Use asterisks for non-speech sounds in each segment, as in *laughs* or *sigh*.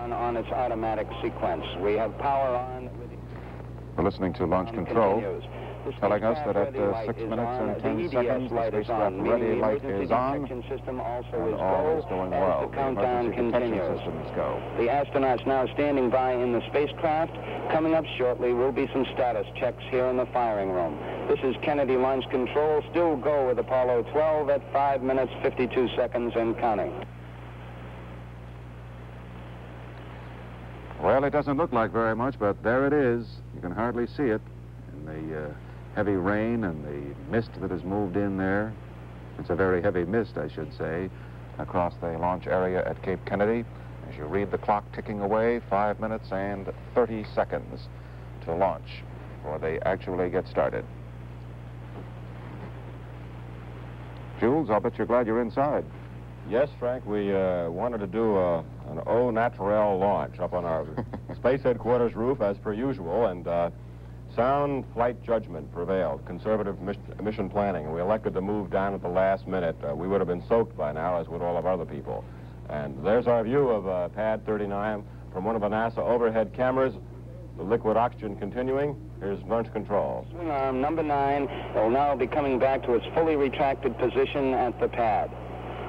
on on its automatic sequence. We have power on. We're listening to launch control. Telling us that at, uh, six minutes and The 10 EDS seconds, the light is spacecraft ready the light is on, detection system also And is all is going well. the countdown emergency detection continues. systems go. The astronauts now standing by in the spacecraft. Coming up shortly will be some status checks here in the firing room. This is Kennedy Launch Control. Still go with Apollo 12 at 5 minutes 52 seconds and counting. Well, it doesn't look like very much, but there it is. You can hardly see it in the uh, heavy rain and the mist that has moved in there. It's a very heavy mist, I should say, across the launch area at Cape Kennedy. As you read the clock ticking away, five minutes and 30 seconds to launch before they actually get started. Jules, I'll bet you're glad you're inside. Yes, Frank, we uh, wanted to do a, an au naturel launch up on our *laughs* space headquarters roof as per usual, and uh, sound flight judgment prevailed, conservative mission, mission planning, and we elected to move down at the last minute. Uh, we would have been soaked by now, as would all of other people. And there's our view of uh, Pad 39 from one of the NASA overhead cameras. The liquid oxygen continuing. Here's launch control. Swing arm number 9 will now be coming back to its fully retracted position at the pad.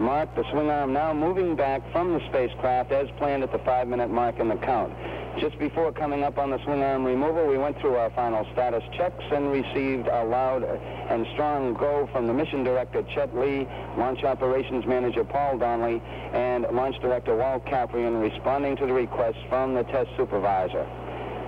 Mark, the swing arm now moving back from the spacecraft as planned at the five-minute mark in the count. Just before coming up on the swing arm removal, we went through our final status checks and received a loud and strong go from the mission director, Chet Lee, launch operations manager, Paul Donnelly, and launch director, Walt Kapryan, responding to the request from the test supervisor.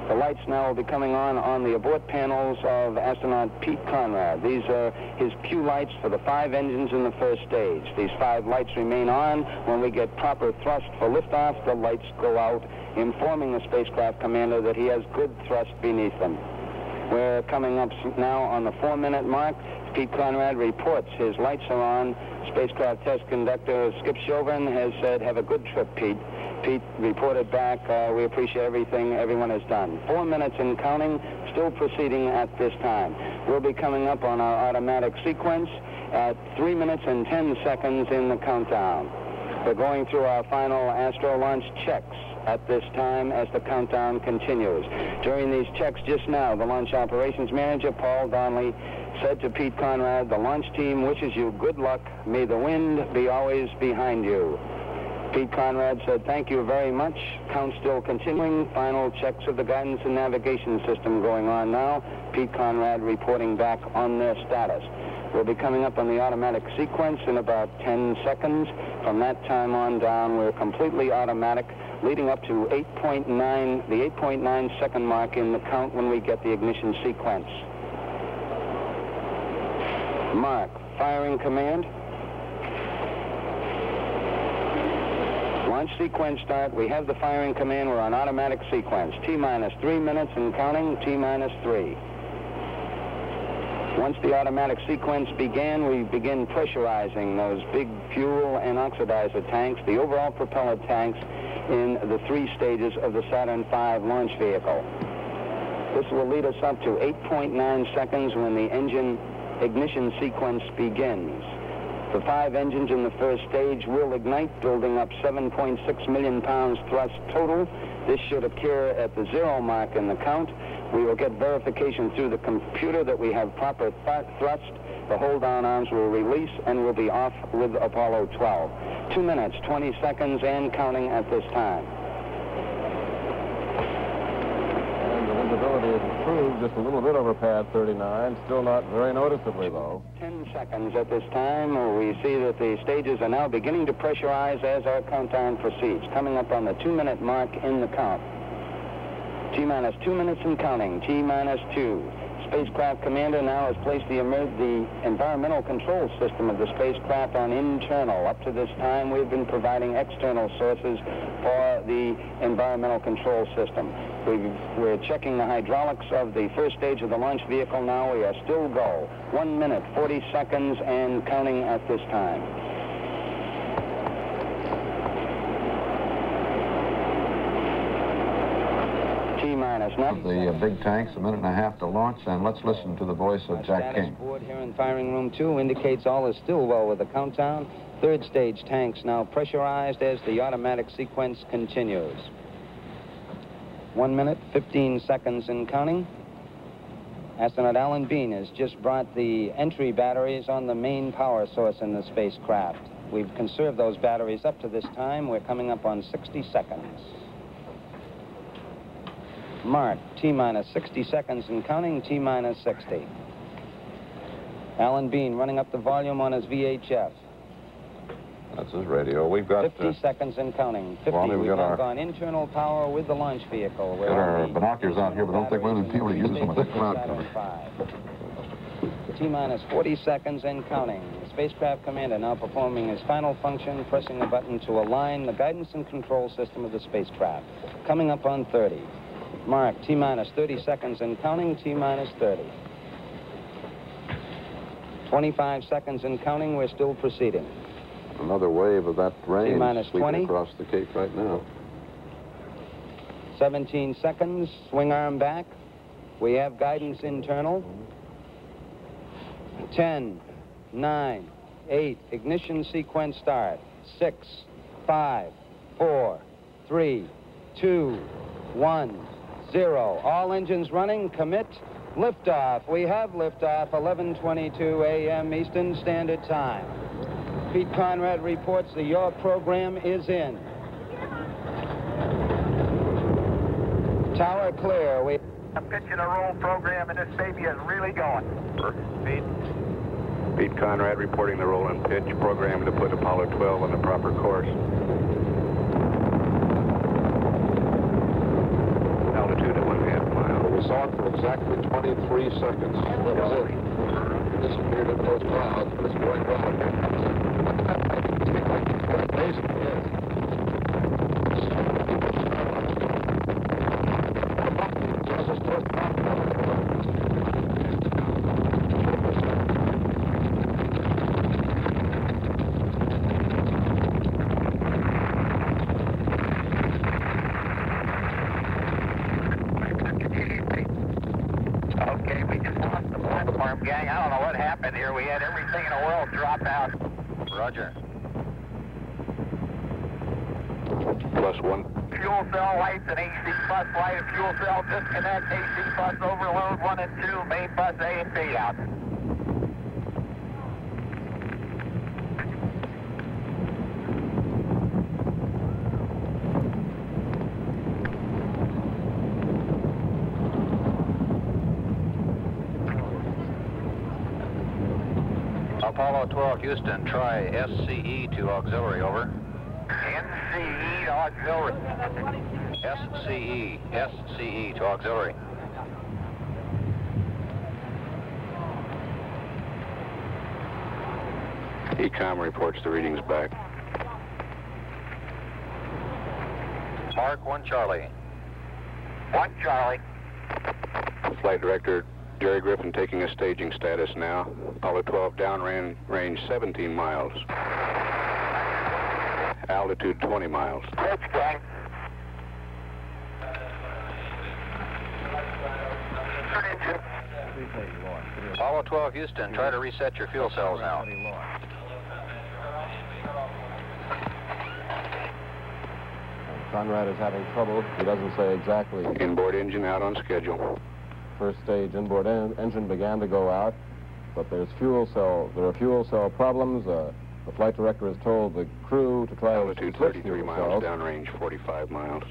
The lights now will be coming on on the abort panels of astronaut Pete Conrad. These are his cue lights for the five engines in the first stage. These five lights remain on. When we get proper thrust for liftoff, the lights go out, informing the spacecraft commander that he has good thrust beneath them. We're coming up now on the four-minute mark. Pete Conrad reports his lights are on. Spacecraft test conductor Skip Chauvin has said, have a good trip, Pete. Pete reported back, uh, we appreciate everything everyone has done. Four minutes and counting, still proceeding at this time. We'll be coming up on our automatic sequence at three minutes and 10 seconds in the countdown. We're going through our final Astro launch checks at this time as the countdown continues. During these checks just now, the launch operations manager, Paul Donnelly, said to Pete Conrad, the launch team wishes you good luck. May the wind be always behind you. Pete Conrad said, thank you very much. Count still continuing. Final checks of the guidance and navigation system going on now. Pete Conrad reporting back on their status. We'll be coming up on the automatic sequence in about 10 seconds. From that time on down, we're completely automatic, leading up to 8.9, the 8.9 second mark in the count when we get the ignition sequence. Mark, firing command. Launch sequence start. We have the firing command. We're on automatic sequence. T minus three minutes and counting. T minus three. Once the automatic sequence began, we begin pressurizing those big fuel and oxidizer tanks, the overall propellant tanks in the three stages of the Saturn V launch vehicle. This will lead us up to 8.9 seconds when the engine ignition sequence begins. The five engines in the first stage will ignite, building up 7.6 million pounds thrust total. This should occur at the zero mark in the count. We will get verification through the computer that we have proper th thrust. The hold-down arms will release and will be off with Apollo 12. Two minutes, 20 seconds, and counting at this time. And the visibility is improved just a little bit over pad 39, still not very noticeably though. 10 seconds at this time. We see that the stages are now beginning to pressurize as our countdown proceeds, coming up on the two-minute mark in the count. T minus two minutes and counting. T minus two. Spacecraft commander now has placed the, the environmental control system of the spacecraft on internal. Up to this time, we've been providing external sources for the environmental control system. We we're checking the hydraulics of the first stage of the launch vehicle now. We are still go. One minute, 40 seconds, and counting at this time. T minus now. The uh, big tanks, a minute and a half to launch, and let's listen to the voice of Jack Status King. board here in firing room two indicates all is still well with the countdown. Third stage tanks now pressurized as the automatic sequence continues. One minute, 15 seconds in counting. Astronaut Alan Bean has just brought the entry batteries on the main power source in the spacecraft. We've conserved those batteries up to this time. We're coming up on 60 seconds. Mark, T minus 60 seconds and counting, T minus 60. Alan Bean running up the volume on his VHF. That's his radio. We've got... 50 uh, seconds and counting. 50. Well, we've We've got our- gone internal power with the launch vehicle. We're Got our binoculars out here, but don't think we're gonna be able to use them with this cloud Saturn cover. V. T minus 40 seconds and counting. The spacecraft commander now performing his final function, pressing a button to align the guidance and control system of the spacecraft. Coming up on 30. Mark, T minus 30 seconds and counting, T minus 30. 25 seconds and counting, we're still proceeding. Another wave of that rain minus sweeping 20. across the Cape right now. 17 seconds, swing arm back. We have guidance internal. 10, 9, 8, ignition sequence start. 6, 5, 4, 3, 2, 1, 0. All engines running, commit, liftoff. We have liftoff, 11.22 a.m. Eastern Standard Time. Pete Conrad reports that your program is in. Tower clear. We A pitch and a roll program, and this baby is really going. Pete? Pete Conrad reporting the roll and pitch program to put Apollo 12 on the proper course. Altitude at one half mile. We saw it for exactly 23 seconds. That was it. It disappeared into those clouds, but it's going well. Amazing. Okay, we just lost the platform, gang. I don't know what happened here. We had everything in the world drop out. Roger. Plus one. Fuel cell lights and AC bus light fuel cell disconnect. AC bus overload one and two. Main bus A and B out. Apollo 12 Houston, try SCE to auxiliary, over. Auxiliary. SCE, SCE to auxiliary. EECOM reports the readings back. Mark 1 Charlie. One Charlie. Flight Director Gerry Griffin taking a staging status now. Apollo 12 downrange range 17 miles. Altitude 20 miles. Pitch, gang. Third engine. Apollo 12 Houston, try to reset your fuel cells now. Conrad is having trouble. He doesn't say exactly. Inboard engine out on schedule. First stage inboard en- engine began to go out, but there's fuel cell. There are fuel cell problems. Uh, the flight director has told the crew to try Altitude to switch 33 fuel miles, cells. downrange 45 miles.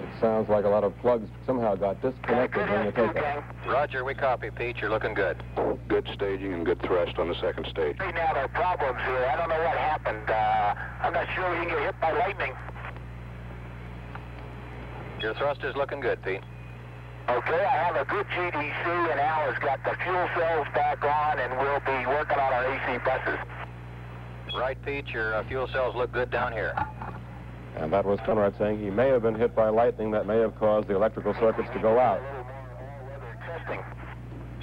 It sounds like a lot of plugs somehow got disconnected during the takeoff. Roger, we copy, Pete. You're looking good. Good staging and good thrust on the second stage. Right now, there are problems here. I don't know what happened. Uh, I'm not sure we can get hit by lightning. Your thrust is looking good, Pete. Okay, I have a good GDC, and Al has got the fuel cells back on, and we'll be working on our AC buses. Right, Pete. Your uh, fuel cells look good down here. And that was Conrad saying he may have been hit by lightning that may have caused the electrical circuits to go out. A little more all-weather testing.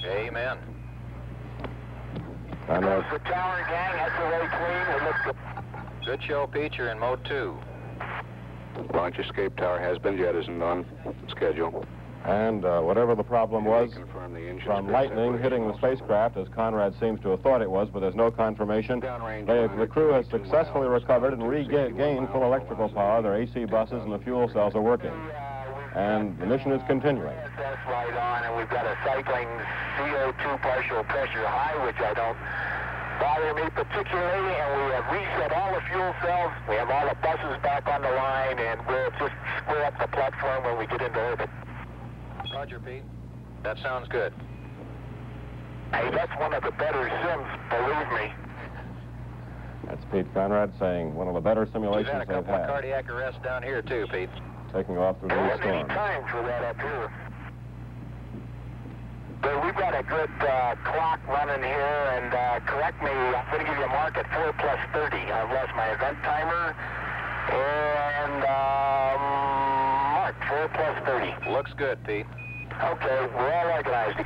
Amen. And uh, There's the tower, gang. That's really clean. It looks good. Good show, Pete. You're in mode two. Launch escape tower has been jettisoned on schedule. And uh, whatever the problem was, the from lightning hitting the spacecraft, as Conrad seems to have thought it was, but there's no confirmation. They, the crew has successfully recovered and regained full electrical power. Their AC buses and the fuel cells are working. And the mission is continuing. That's right on, and we've got a cycling CO2 partial pressure high, which I don't bother me particularly, and we have reset all the fuel cells. We have all the buses back on the line, and we'll just square up the platform when we get into orbit. Roger, Pete. That sounds good. Hey, that's one of the better sims, believe me. That's Pete Conrad saying one of the better simulations We've simulations had a couple of had, cardiac arrests down here, too, Pete. taking off through the wasn't any storm. time for that up here. But we've got a good uh, clock running here, and uh, correct me, I'm going to give you a mark at 4 plus 30. I've lost my event timer, and um, mark 4 plus 30. Looks good, Pete. Okay, we're all organized.